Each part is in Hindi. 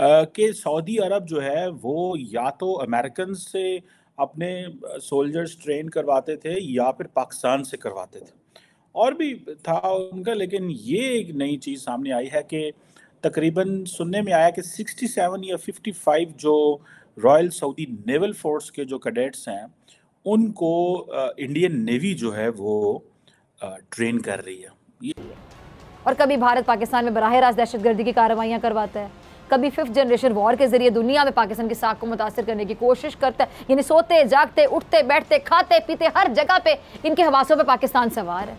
कि सऊदी अरब जो है, वो या तो अमेरिकन से अपने सोल्जर्स ट्रेन करवाते थे या फिर पाकिस्तान से करवाते थे। और भी था उनका, लेकिन ये एक नई चीज़ सामने आई है कि तकरीबन सुनने में आया कि 67 या 55 जो रॉयल सऊदी नेवल फोर्स के जो कैडेट्स हैं, उनको इंडियन नेवी जो है वो ट्रेन कर रही है। और कभी भारत पाकिस्तान में बराह रास्त दहशतगर्दी की कार्रवाइयाँ करवाता है? कभी फिफ्थ जनरेशन वॉर के ज़रिए दुनिया में पाकिस्तान की साख को मुतासर करने की कोशिश करता है। यानी सोते, जागते, उठते, बैठते, खाते, पीते, हर जगह पे इनके हवासों पर पाकिस्तान सवार है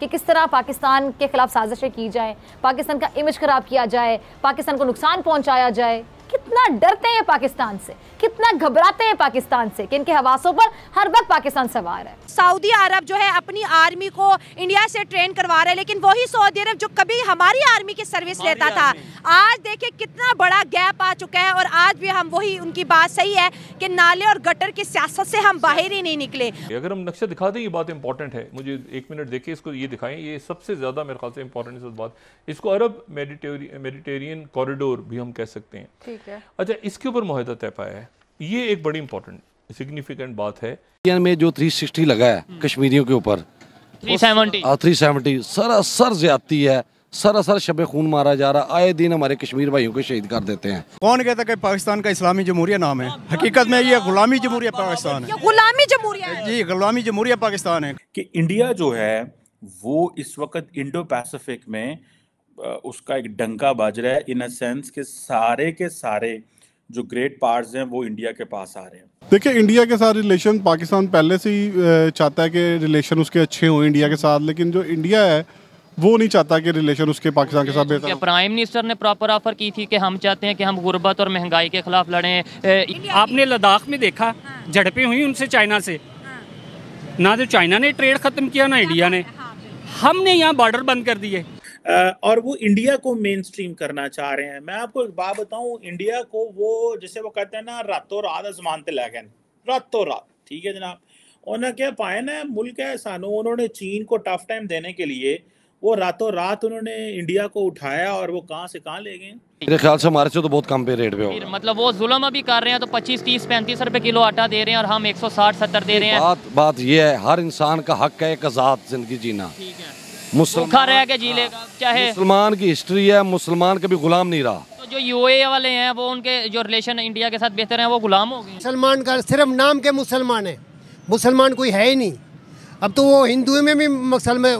कि किस तरह पाकिस्तान के खिलाफ साजिशें की जाए, पाकिस्तान का इमेज खराब किया जाए, पाकिस्तान को नुकसान पहुँचाया जाए। कितना डरते हैं पाकिस्तान से? कितना घबराते हैं पाकिस्तान से कि इनके हवासों पर हर वक्त पाकिस्तान सवार है? सऊदी अरब जो है अपनी आर्मी को इंडिया से ट्रेन करवा रहा है लेकिन वही सऊदी अरब जो कभी हमारी आर्मी की सर्विस लेता था आज देखिए कितना बड़ा गैप आ चुका है और आज भी हम वही उनकी बात सही है कि नाले और गटर की सियासत से हम बाहर ही नहीं निकले। अगर हम नक्शा दिखा दें ये बात इंपॉर्टेंट है। मुझे एक मिनट देखिए इसको ये दिखाएँ ये सबसे ज़्यादा मेरे ख्याल से इंपॉर्टेंट बात। इसको अरब मेडिटेरियन कॉरिडोर भी हम कह सकते हैं। ठीक है। अच्छा इसके ऊपर माहिदा तय पाया है। ये एक बड़ी इंपॉर्टेंट सिग्निफिकेंट बात है। इंडिया में जो 360 लगा है कश्मीरियों के ऊपर 370 थ्री सेवेंटी सरासर ज्यादती है सरासर शब खून मारा जा रहा आए दिन हमारे कश्मीर भाइयों को शहीद कर देते हैं। कौन कहता कि पाकिस्तान का इस्लामी जमहूरिया नाम है? हकीकत में ये गुलामी जमहूरिया पाकिस्तान है। गुलामी जमहूरिया जी गुलामी जमहूरिया पाकिस्तान है। कि इंडिया जो है वो इस वक्त इंडो पैसिफिक में उसका एक डंका बज रहा है इन अ सेंस के सारे के सारे जो ग्रेट पार्ट्स हैं वो इंडिया के पास आ रहे हैं। देखिए इंडिया के साथ रिलेशन पाकिस्तान पहले से ही चाहता है कि रिलेशन उसके अच्छे हों इंडिया के साथ लेकिन जो इंडिया है वो नहीं चाहता कि रिलेशन उसके पाकिस्तान के साथ बेहतर प्राइम मिनिस्टर ने प्रॉपर ऑफ़र की थी कि हम चाहते हैं कि हम गुर्बत और महँगाई के खिलाफ लड़ें। आपने लद्दाख में देखा झड़पें हुई उनसे चाइना से। ना तो चाइना ने ट्रेड ख़त्म किया ना इंडिया ने। हमने यहाँ बॉर्डर बंद कर दिए। और वो इंडिया को मेन स्ट्रीम करना चाह रहे हैं। मैं आपको एक बात बताऊँ इंडिया को वो जैसे वो कहते हैं ना रातों रात आजमानते लगे रातों रात ठीक है जनाब? उन्हें क्या पाए ना मुल्क है सानू उन्होंने चीन को टफ टाइम देने के लिए वो रातों रात उन्होंने इंडिया को उठाया और वो कहाँ से कहाँ ले गए मेरे ख्याल से हमारे से तो बहुत कम पे रेट पे हो मतलब वो जुलम अभी कर रहे हैं तो 25 30 35 रुपए किलो आटा दे रहे हैं और हम 160 70 दे रहे हैं। बात बात ये है हर इंसान का हक है एक आज़ाद ज़िंदगी जीना। ठीक है। मुसलमान रह के जी लेगा चाहे मुसलमान की हिस्ट्री है मुसलमान कभी गुलाम नहीं रहा। तो जो यूए वाले हैं वो उनके जो रिलेशन इंडिया के साथ बेहतर हैं वो गुलाम हो गए। मुसलमान का सिर्फ़ नाम के मुसलमान है। मुसलमान कोई है ही नहीं। अब तो वो हिंदू में भी मसल में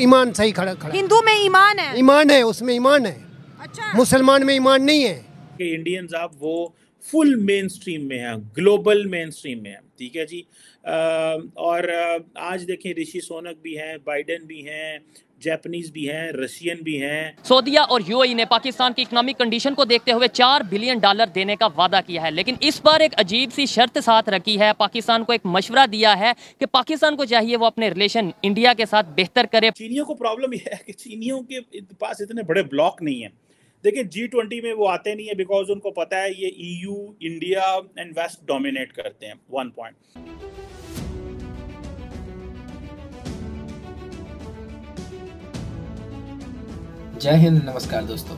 ईमान सही खड़ा खड़ा। हिंदू में ईमान है? ईमान है उसमें ईमान है। अच्छा। मुसलमान में ईमान नहीं है। कि इंडियंस आप वो फुल मेन स्ट्रीम में हैं ग्लोबल मेन स्ट्रीम में हैं ठीक है जी? और आज देखें ऋषि सोनक भी हैं बाइडेन भी हैं जैपनीज भी हैं रशियन भी हैं। सऊदिया और यूएई ने पाकिस्तान की इकोनॉमिक कंडीशन को देखते हुए चार बिलियन डॉलर देने का वादा किया है। लेकिन इस बार एक अजीब सी शर्त साथ रखी है। पाकिस्तान को एक मशवरा दिया है कि पाकिस्तान को चाहिए वो अपने रिलेशन इंडिया के साथ बेहतर करे। चीनियों को प्रॉब्लम यह है कि चीनियों के पास इतने बड़े ब्लॉक नहीं है। देखिए जी ट्वेंटी में वो आते नहीं है बिकॉज़ उनको पता है ये EU India and west dominate करते हैं वन पॉइंट जय हिंद, नमस्कार दोस्तों।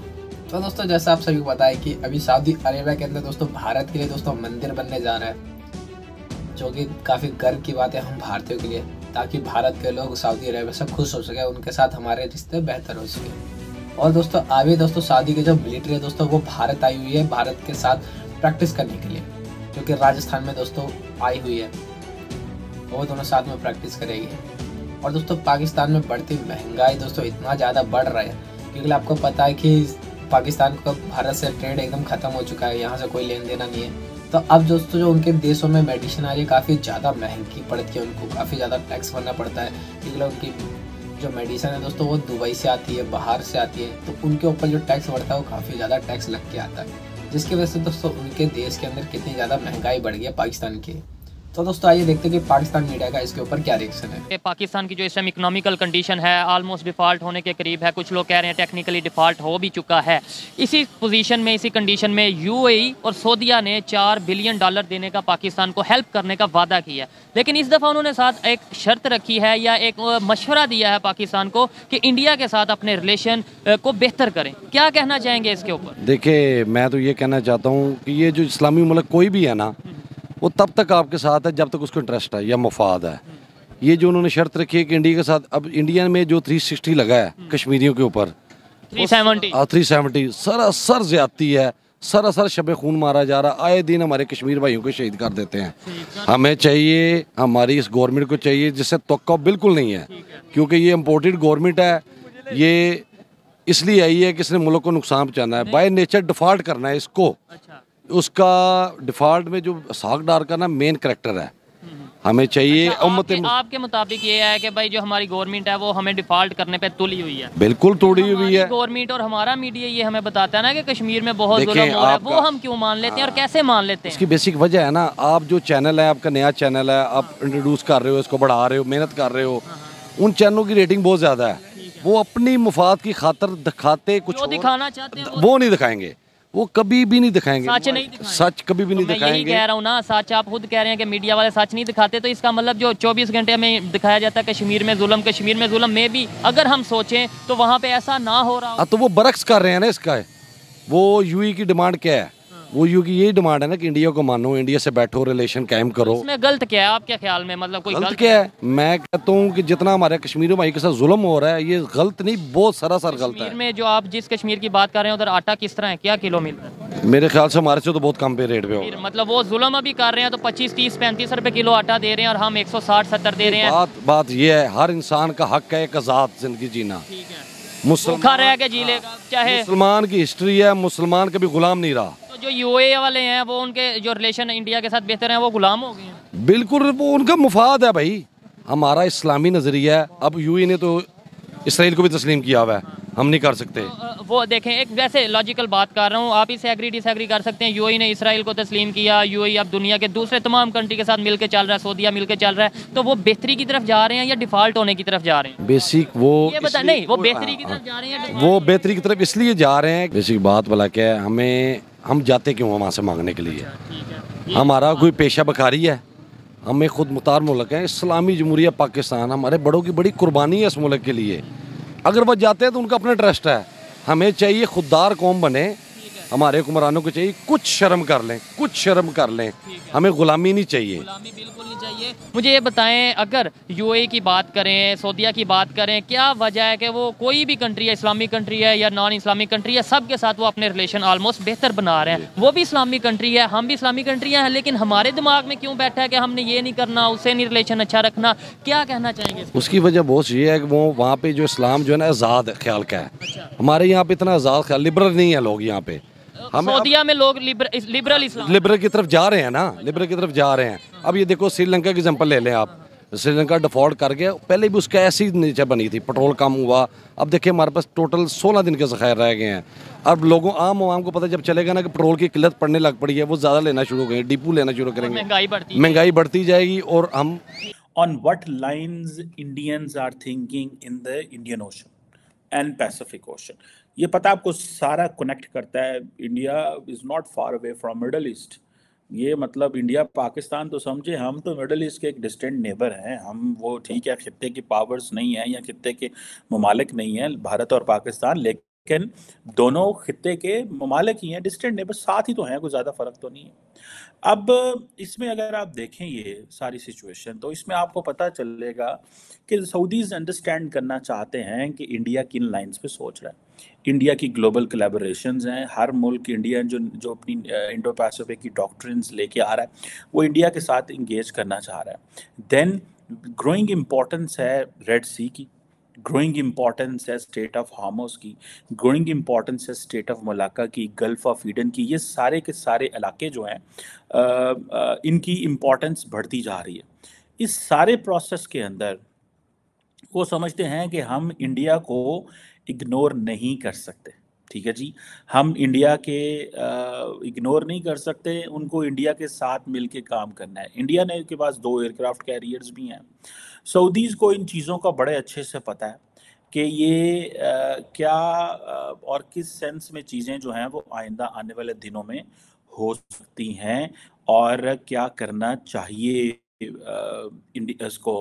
तो दोस्तों, जैसा आप सभी को पता है कि अभी सऊदी अरेबिया के अंदर दोस्तों, भारत के लिए दोस्तों, मंदिर बनने जा रहा है, जो कि काफ़ी गर्व की बात है हम भारतीयों के लिए, ताकि भारत के लोग सऊदी अरेबिया से खुश हो सके, उनके साथ हमारे रिश्ते बेहतर हो सके। और दोस्तों अभी दोस्तों, सऊदी की जो मिलिट्री है दोस्तों, वो भारत आई हुई है, भारत के साथ प्रैक्टिस करने के लिए, जो राजस्थान में दोस्तों आई हुई है। वो दोनों साथ में प्रैक्टिस करेगी। और दोस्तों, पाकिस्तान में बढ़ती महँगाई दोस्तों, इतना ज़्यादा बढ़ रहा है क्योंकि आपको पता है कि पाकिस्तान का भारत से ट्रेड एकदम ख़त्म हो चुका है, यहाँ से कोई लेन देना नहीं है। तो अब दोस्तों, जो उनके देशों में मेडिसिन आ रही है, काफ़ी ज़्यादा महँगी पड़ती है उनको, काफ़ी ज़्यादा टैक्स भरना पड़ता है। क्योंकि उनकी जो मेडिसिन है दोस्तों, वो दुबई से आती है, बाहर से आती है तो उनके ऊपर जो टैक्स बढ़ता है, वो काफ़ी ज़्यादा टैक्स लग के आता है। जिसकी वजह से दोस्तों, उनके देश के अंदर कितनी ज़्यादा महँगाई बढ़ गई है पाकिस्तान की। तो दोस्तों आइए देखते हैं कि पाकिस्तान मीडिया का इसके ऊपर क्या रिएक्शन है। पाकिस्तान की जो इस टाइम इकोनॉमिकल कंडीशन है ऑलमोस्ट डिफ़ॉल्ट होने के करीब है। कुछ लोग कह रहे हैं टेक्निकली डिफ़ॉल्ट हो भी चुका है। इसी पोजीशन में इसी कंडीशन में यूएई और सऊदिया ने चार बिलियन डॉलर देने का पाकिस्तान को हेल्प करने का वादा किया लेकिन इस दफ़ा उन्होंने साथ एक शर्त रखी है या एक मशवरा दिया है पाकिस्तान को कि इंडिया के साथ अपने रिलेशन को बेहतर करें। क्या कहना चाहेंगे इसके ऊपर? देखिए मैं तो ये कहना चाहता हूँ कि ये जो इस्लामी मुल्क कोई भी है ना वो तब तक आपके साथ है जब तक उसको इंटरेस्ट है या मफाद है। ये जो उन्होंने शर्त रखी है कि इंडिया के साथ अब इंडिया में जो 360 लगा है कश्मीरियों के ऊपर थ्री सेवेंटी थ्री सेवेंटी सरासर ज्यादती है सरासर शब खून मारा जा रहा आए दिन हमारे कश्मीर भाइयों को शहीद कर देते हैं। हमें चाहिए हमारी इस गवर्नमेंट को चाहिए जिससे तो बिल्कुल नहीं है क्योंकि ये इम्पोर्टेड गवर्नमेंट है ये इसलिए आई है कि इसने मुल्क को नुकसान पहुंचाना है। बाय नेचर डिफ़ॉल्ट करना है इसको। अच्छा। उसका डिफ़ॉल्ट में जो सागडार का ना मेन करेक्टर है। हमें चाहिए अच्छा, आपके, आपके मुताबिक ये है कि भाई जो हमारी गवर्नमेंट है वो हमें डिफ़ॉल्ट करने पे तुली हुई है। बिल्कुल तोड़ी हुई है। गवर्नमेंट और हमारा मीडिया ये हमें बताता है ना कि कश्मीर में बहुत हो रहा है वो हम क्यों मान लेते हैं और कैसे मान लेते हैं? इसकी बेसिक वजह है ना आप जो चैनल है आपका नया चैनल है आप इंट्रोड्यूस कर रहे हो इसको बढ़ा रहे हो मेहनत कर रहे हो उन चैनलों की रेटिंग बहुत ज़्यादा है। वो अपनी मुफाद की खातर दिखाते कुछ दिखाना चाहते हैं वो नहीं दिखाएँगे। वो कभी भी नहीं दिखाएँगे सच नहीं दिखाएँगे। सच कभी भी तो नहीं दिखाएँगे कह रहा हूँ ना सच आप खुद कह रहे हैं कि मीडिया वाले सच नहीं दिखाते तो इसका मतलब जो 24 घंटे में दिखाया जाता है कश्मीर में जुलम कश्मीर में जुलम में भी अगर हम सोचें तो वहाँ पे ऐसा ना हो रहा हो। हाँ, तो वो बरक्स कर रहे हैं ना इसका वो यूई की डिमांड क्या है वो यू की यही डिमांड है ना कि इंडिया को मानो इंडिया से बैठो रिलेशन कायम करो। इसमें गलत क्या है? आपके ख्याल में? मतलब कोई गलत, गलत क्या है? मैं कहता हूँ कि जितना हमारे कश्मीर भाई के साथ जुल्म हो रहा है ये गलत नहीं बहुत सरासर गलत है। में जो आप जिस कश्मीर की बात कर रहे हैं उधर आटा किस तरह है? क्या किलो मिल है? मेरे ख्याल से हमारे से तो बहुत कम पे रेट पे हो मतलब वो जुल्म अभी कर रहे हैं तो पच्चीस तीस पैंतीस रुपए किलो आटा दे रहे हैं और हम एक सौ साठ सत्तर दे रहे हैं। बात बात ये है हर इंसान का हक है एक आज़ाद ज़िंदगी जीना। मुसलमान रह के जी लेगा चाहे मुसलमान की हिस्ट्री है मुसलमान कभी गुलाम नहीं रहा। जो यूए वाले हैं वो उनके जो रिलेशन इंडिया के साथ बेहतर हैं वो गुलाम हो गए हैं। बिल्कुल वो उनका मुफाद है भाई। हमारा इस्लामी नज़रिया है। अब यूए ने तो इसराइल को भी तस्लीम किया हुआ है। हम नहीं कर सकते। तो, वो देखें एक वैसे लॉजिकल बात कर रहा हूँ आप इसे एग्री डिसएग्री कर सकते हैं। यूएई ने इसराइल को तस्लीम किया यूएई अब दुनिया के दूसरे तमाम कंट्री के साथ मिलकर चल रहा है सऊदिया मिलकर चल रहा है। तो वो बेहतरी की तरफ़ जा रहे हैं या डिफ़ॉल्ट होने की तरफ़ जा रहे हैं? बेसिक वो ये बता नहीं वो बेहतरी की तरफ़ जा रहे हैं वो बेहतरी की तरफ़ इसलिए जा रहे हैं। बेसिक बात बोला क्या है? हमें हम जाते क्यों वहाँ से मांगने के लिए? अच्छा, हमारा कोई पेशा बकारी है। हमें खुद मुख्तार मुल्क है इस्लामी जमहूरिया पाकिस्तान हमारे बड़ों की बड़ी कुर्बानी है इस मुल्क के लिए। अगर वह जाते हैं तो उनका अपना ट्रस्ट है। हमें चाहिए खुददार कौम बने हमारे हुक्मरानों को चाहिए कुछ शर्म कर लें कुछ शर्म कर लें। हमें गुलामी नहीं चाहिए। चाहिए। मुझे ये बताएँ अगर यूएई की बात करें सऊदिया की बात करें क्या वजह है कि वो कोई भी कंट्री है इस्लामिक कंट्री है या नॉन इस्लामिक कंट्री है सबके साथ वो अपने रिलेशन ऑलमोस्ट बेहतर बना रहे हैं। वो भी इस्लामिक कंट्री है हम भी इस्लामिक कंट्रियाँ हैं लेकिन हमारे दिमाग में क्यों बैठा है कि हमने ये नहीं करना उससे नहीं रिलेशन अच्छा रखना? क्या कहना चाहेंगे उसकी वजह बहुत ये है कि वो वहाँ पे जो इस्लाम जो है ना आज़ाद ख्याल का है। अच्छा। हमारे यहाँ पे इतना आज़ाद ख्याल लिबरल नहीं है लोग यहाँ पे। सऊदिया में लोग लिबरल इस्लाम लिबरल की तरफ़ जा रहे हैं ना लिबरल की तरफ़ जा रहे हैं। अब ये देखो श्रीलंका की एग्ज़ाम्पल ले लें आप। श्रीलंका डिफ़ॉल्ट कर गया पहले भी उसका ऐसी नीचे बनी थी पेट्रोल कम हुआ। अब देखिए हमारे पास टोटल सोलह दिन के जखायर रह गए हैं। अब लोगों आम आवाम को पता जब चलेगा ना कि पेट्रोल की किल्लत पड़ने लग पड़ी है वो ज़्यादा लेना शुरू हो गए डिपू लेना शुरू करेंगे। महँगाई बढ़ती महँगाई बढ़ती जाएगी और हम on what line Indians are thinking in the Indian ocean and Pacific ocean ये पता आपको सारा कनेक्ट करता है। India is not far away from Middle East ये मतलब इंडिया पाकिस्तान तो समझे, हम तो मिडल ईस्ट के एक डिस्टेंट नेबर हैं। हम वो ठीक है खत्े की पावर्स नहीं हैं या खत्े के ममालिक नहीं हैं, भारत और पाकिस्तान, लेकिन दोनों खत्े के ममालिक ही हैं डिस्टेंट नेबर साथ ही तो हैं, कोई ज़्यादा फ़र्क तो नहीं है। अब इसमें अगर आप देखें ये सारी सिचुएशन तो इसमें आपको पता चलेगा कि सऊदीज़ अंडरस्टैंड करना चाहते हैं कि इंडिया किन लाइंस पे सोच रहा है। इंडिया की ग्लोबल कोलेबोरेशंस हैं, हर मुल्क इंडिया जो जो अपनी इंडो पैसिफिक की डॉक्ट्रिन्स लेके आ रहा है, वो इंडिया के साथ इंगेज करना चाह रहा है। देन ग्रोइंग इम्पोर्टेंस है रेड सी की। ग्रोइंग इम्पॉर्टेंस है स्टेट ऑफ़ हार्मोस की ग्रोइंग इम्पॉर्टेंस है स्टेट ऑफ़ मलाका की गल्फ ऑफ़ ईडन की ये सारे के सारे इलाके जो हैं इनकी इम्पॉर्टेंस बढ़ती जा रही है। इस सारे प्रोसेस के अंदर, वो समझते हैं कि हम इंडिया को इग्नोर नहीं कर सकते, ठीक है जी? हम इंडिया के इग्नोर नहीं कर सकते, उनको इंडिया के साथ मिलके काम करना है। इंडिया ने के पास दो एयरक्राफ्ट कैरियर्स भी हैं। सऊदीज़ को इन चीज़ों का बड़े अच्छे से पता है कि ये आ, क्या आ, और किस सेंस में चीज़ें जो हैं वो आइंदा आने वाले दिनों में हो सकती हैं और क्या करना चाहिए इसको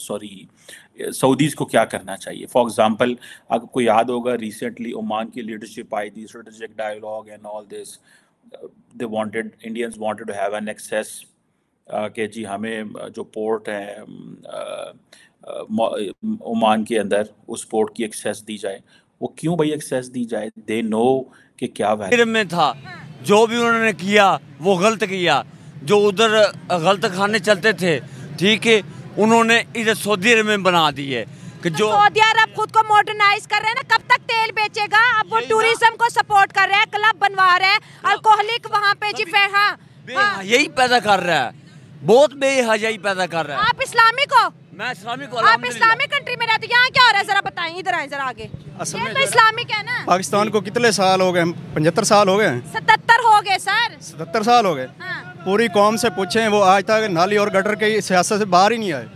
सॉरी सऊदीज़ को क्या करना चाहिए। फॉर एग्जांपल आपको याद होगा रिसेंटली ओमान की लीडरशिप आई थी strategic dialogue and all this they wanted Indians wanted to have an access कि जी हमें जो पोर्ट है ओमान के अंदर उस पोर्ट की एक्सेस दी जाए। वो क्यों भाई एक्सेस दी जाए? दे नो कि क्या में था। जो भी उन्होंने किया वो गलत किया। जो उधर गलत खाने चलते थे ठीक है उन्होंने इधर सऊदी अरब में बना दिए कि जो सऊदी अरब खुद को मॉडर्नाइज कर रहे हैं ना कब तक तेल बेचेगा? अब वो टूरिज़्म को सपोर्ट कर रहा है क्लब बनवा रहा है अल्कोहलिक वहाँ पे जी हाँ, हाँ। यही पैदा कर रहा है। बहुत बेहजाई पैदा कर रहा है। आप इस्लामिक हो? मैं इस्लामिक को आप इस्लामिक कंट्री में रहते यहाँ क्या हो रहा है? जरा बताएँ इधर आए जरा आगे। ये तो इस्लामिक है ना? पाकिस्तान को कितने साल हो गए? पचहत्तर साल हो गए सतहत्तर हो गए सर। सतहत्तर साल हो गए। हाँ। पूरी कौम से पूछे वो आज तक नाली और गटर के सियासत से बाहर ही नहीं आए।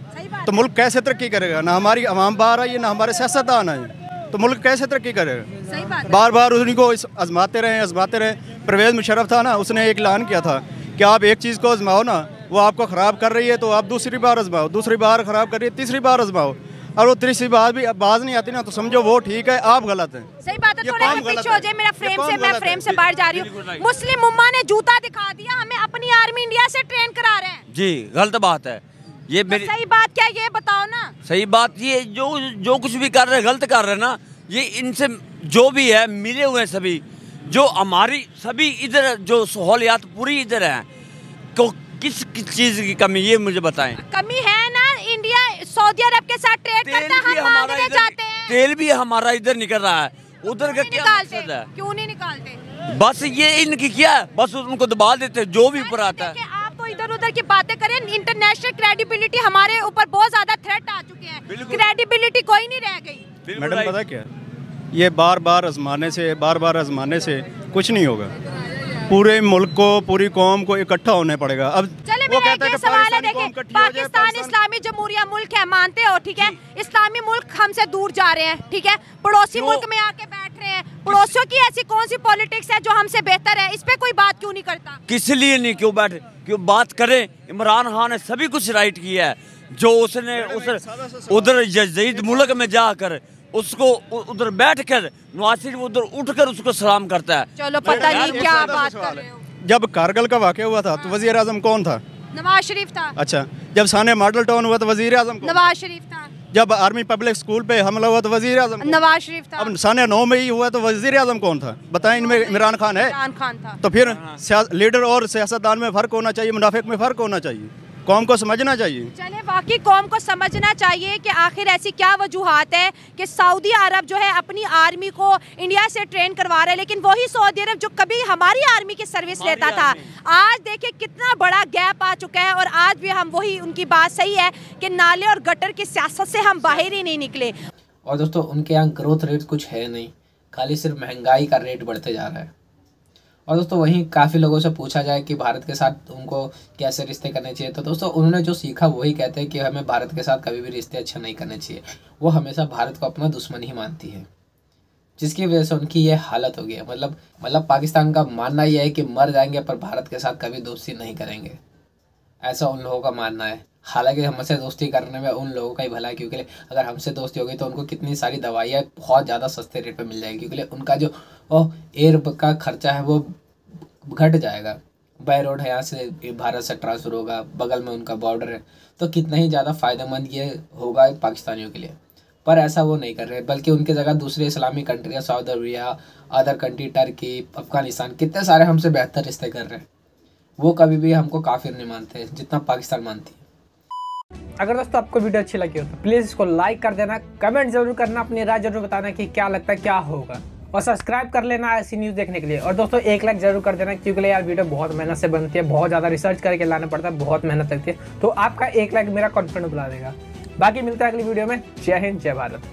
तो मुल्क कैसे तरक्की करेगा? ना हमारी आवाम बाहर आई ना हमारे सियासतदान आए। तो मुल्क कैसे तरक्की करेगा? बार बार उनको आजमाते रहे आजमाते रहे। परवेज मुशरफ था ना उसने एक ऐलान किया था कि आप एक चीज़ को आजमाओ ना वो आपको ख़राब कर रही है तो आप दूसरी बार आजमाओ दूसरी बार ख़राब कर रही है तीसरी बार आजमाओ और वो तीसरी बात भी बाज नहीं आती ना तो समझो वो ठीक है आप गलत हैं। सही बात है थोड़ा पीछे हो जाए मेरा फ्रेम से मैं फ्रेम से बाहर जा रही हूँ। मुस्लिम उम्मा ने जूता दिखा दिया हमें अपनी आर्मी इंडिया से ट्रेन करा रहे हैं। जी गलत बात है। ये तो मेरी सही बात क्या ये बताओ ना। सही बात ये जो जो कुछ भी कर रहे गलत कर रहे ना ये इनसे जो भी है मिले हुए सभी। जो हमारी सभी इधर जो सहूलियात पूरी इधर है को किस किस चीज़ की कमी ये मुझे बताएँ। कमी है ना इंडिया सऊदी अरब के साथ ट्रेड करता है हम मांगने जाते हैं। तेल भी हमारा इधर निकल रहा है। उधर का क्या मकसद है? क्यों नहीं निकालते? बस ये इनकी क्या है? बस उनको दबा देते जो भी ऊपर आता है। आप तो इधर उधर की बातें करें इंटरनेशनल क्रेडिबिलिटी हमारे ऊपर बहुत ज़्यादा थ्रेट आ चुके हैं। क्रेडिबिलिटी कोई नहीं रह गई। मैडम पता क्या? ये बार बार आजमाने से बार बार आजमाने से कुछ नहीं होगा। पूरे मुल्क को पूरी कौम को इकट्ठा होने पड़ेगा। अब चले वो कहता है सवाल है देखिए पाकिस्तान इस्लामी जमहूरिया मुल्क है मानते हो ठीक है? इस्लामी मुल्क हमसे दूर जा रहे हैं ठीक है? पड़ोसी मुल्क में आके बैठ रहे हैं। पड़ोसियों की ऐसी कौन सी पॉलिटिक्स है जो हमसे बेहतर है? इस पे कोई बात क्यों नहीं करता? किस लिए नहीं क्यों बैठ क्यों बात करे? इमरान खान ने सभी कुछ राइट किया है। जो उसने उस उधर जदीद मुल्क में जाकर उसको उधर बैठ कर नवाज़ शरीफ उधर उठ कर उसको सलाम करता है। चलो पता नहीं क्या बात कर रहे हो। जब कारगिल का वाक्य हुआ था तो वज़ीर आज़म कौन था? नवाज़ शरीफ था। अच्छा जब साने मॉडल टाउन हुआ तो वज़ीर आज़म नवाज़ शरीफ था। जब आर्मी पब्लिक स्कूल पे हमला हुआ तो वज़ीर आज़म नवाज़ शरीफ था। अब साने नौ में ही हुआ तो वज़ीर आज़म कौन था? बताएँ इनमें इमरान खान है? इमरान खान था। तो फिर लीडर और सियासतदान में फ़र्क होना चाहिए मुनाफिक में फ़र्क होना चाहिए। कौम को समझना चाहिए। चले बाकी कौम को समझना चाहिए कि आखिर ऐसी क्या वजूहत है कि सऊदी अरब जो है अपनी आर्मी को इंडिया से ट्रेन करवा रहा है। लेकिन वही सऊदी अरब जो कभी हमारी आर्मी की सर्विस लेता था आज देखिए कितना बड़ा गैप आ चुका है और आज भी हम वही उनकी बात सही है कि नाले और गटर की सियासत से हम बाहर ही नहीं निकले। और दोस्तों उनके यहाँ ग्रोथ रेट कुछ है नहीं। खाली सिर्फ़ महँगाई का रेट बढ़ते जा रहा है। और दोस्तों, वहीं काफ़ी लोगों से पूछा जाए कि भारत के साथ उनको कैसे रिश्ते करने चाहिए। तो दोस्तों, उन्होंने जो सीखा, वही कहते हैं कि हमें भारत के साथ कभी भी रिश्ते अच्छे नहीं करने चाहिए। वो हमेशा भारत को अपना दुश्मन ही मानती है, जिसकी वजह से उनकी ये हालत हो गई है। मतलब मतलब पाकिस्तान का मानना यह है कि मर जाएँगे पर भारत के साथ कभी दोस्ती नहीं करेंगे। ऐसा उन लोगों का मानना है। हालाँकि हमसे दोस्ती करने में उन लोगों का ही भला है, क्योंकि अगर हमसे दोस्ती होगी तो उनको कितनी सारी दवाइयाँ बहुत ज़्यादा सस्ते रेट पर मिल जाएगी, क्योंकि उनका जो एयर का खर्चा है वो घट जाएगा। बाई रोड है, यहाँ से भारत से ट्रांसफ़र होगा, बगल में उनका बॉर्डर है तो कितना ही ज़्यादा फ़ायदेमंद ये होगा पाकिस्तानियों के लिए। पर ऐसा वो नहीं कर रहे, बल्कि उनके जगह दूसरे इस्लामी कंट्रियाँ Saudi Arabia other country Turkey Afghanistan कितने सारे हमसे बेहतर रिश्ते कर रहे हैं। वो कभी भी हमको काफिर नहीं मानते, जितना पाकिस्तान मानती है। अगर दोस्तों आपको वीडियो अच्छी लगी हो तो प्लीज़ इसको लाइक कर देना कमेंट ज़रूर करना, अपनी राय ज़रूर बताना कि क्या लगता है, क्या होगा। और सब्सक्राइब कर लेना ऐसी न्यूज़ देखने के लिए। और दोस्तों, एक लाइक ज़रूर कर देना, क्योंकि यार वीडियो बहुत मेहनत से बनती है, बहुत ज़्यादा रिसर्च करके लाना पड़ता है, बहुत मेहनत लगती है। तो आपका एक लाइक मेरा कॉन्फिडेंट बुला देगा। बाकी मिलता है अगली वीडियो में। जय हिंद, जय भारत।